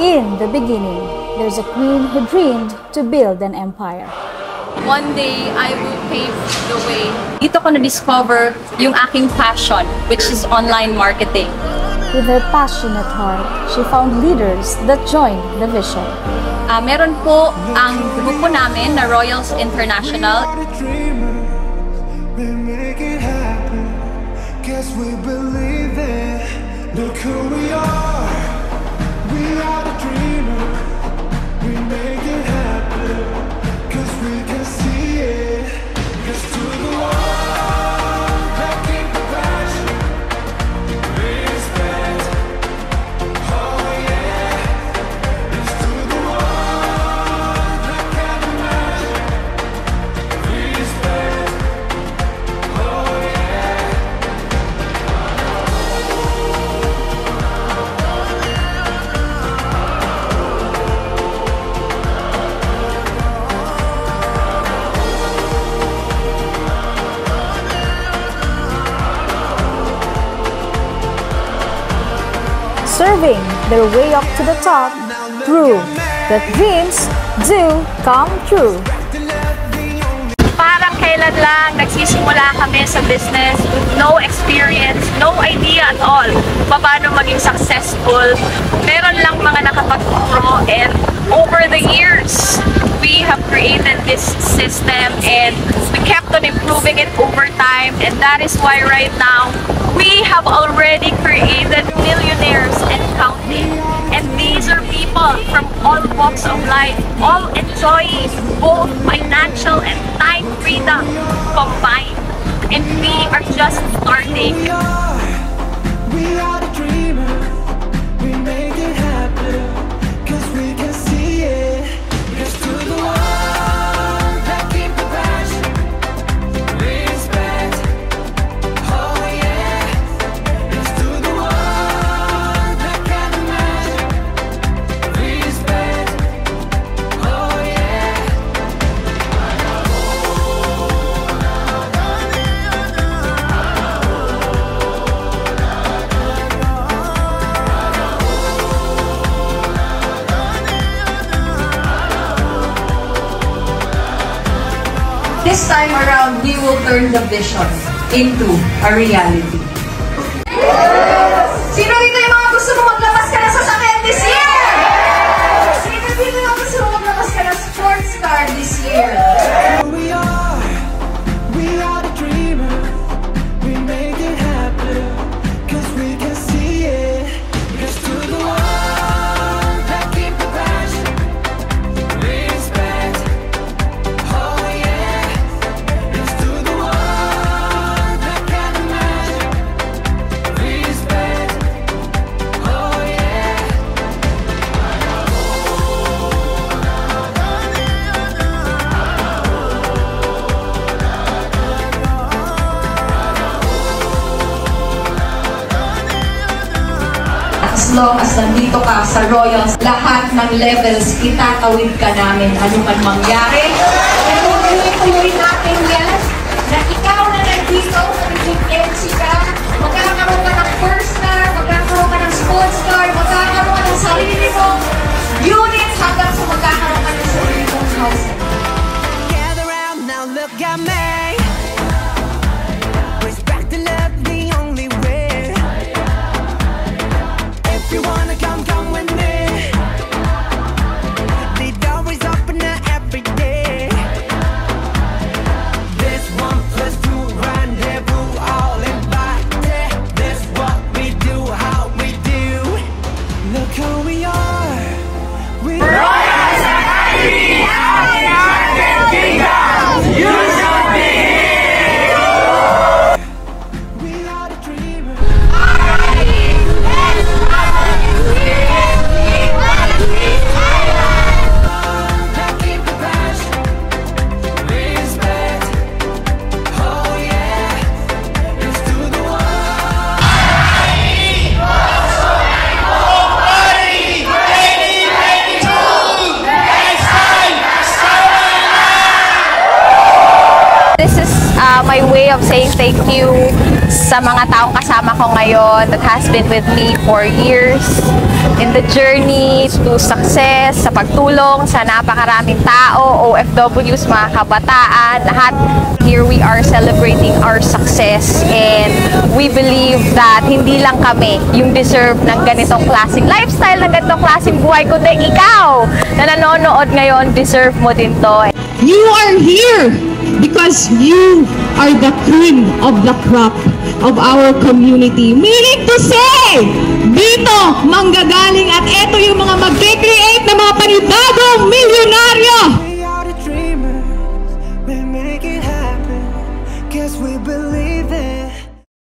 In the beginning, there's a queen who dreamed to build an empire. One day, I will pave the way. Dito ko na-discover yung aking passion, which is online marketing. With her passionate heart, she found leaders that joined the vision. Ah, meron po ang grupo namin na Royals International. are the dreamers, we make it happen. Guess we believe it. Look who we are. Serving their way up to the top, prove that dreams do come true. Parang kailan lang nagsisimula kami sa business with no experience, no idea at all paano maging successful. Meron lang mga nakapagturo and over the years, we have created this system and we kept on improving it over time and that is why right now we have already created millionaires and counting. And these are people from all walks of life, all enjoying both financial and time freedom combined. And we are just starting. Time around, we will turn the vision into a reality. Sino dito yung mga gusto mo maglabas ka na sa sakit this year? Sino dito yung gusto mo maglabas ka ng sports car this year? Long as nandito ka sa Royals, lahat ng levels, itatawid ka namin ano man mangyari. At tuloy-tuloy natin yan na ikaw na nandito, naging MC ka, Look who we are. We We uh, my way of saying thank you sa mga taong kasama ko ngayon that has been with me for years in the journey to success, sa pagtulong sa napakaraming tao, OFWs, mga kabataan, lahat. Here we are celebrating our success and we believe that hindi lang kami yung deserve ng ganitong klaseng lifestyle, ng ganitong klaseng buhay, kundi ikaw na nanonood ngayon, deserve mo din to. You are here because you are the cream of the crop of our community. Meaning to say, dito manggagaling at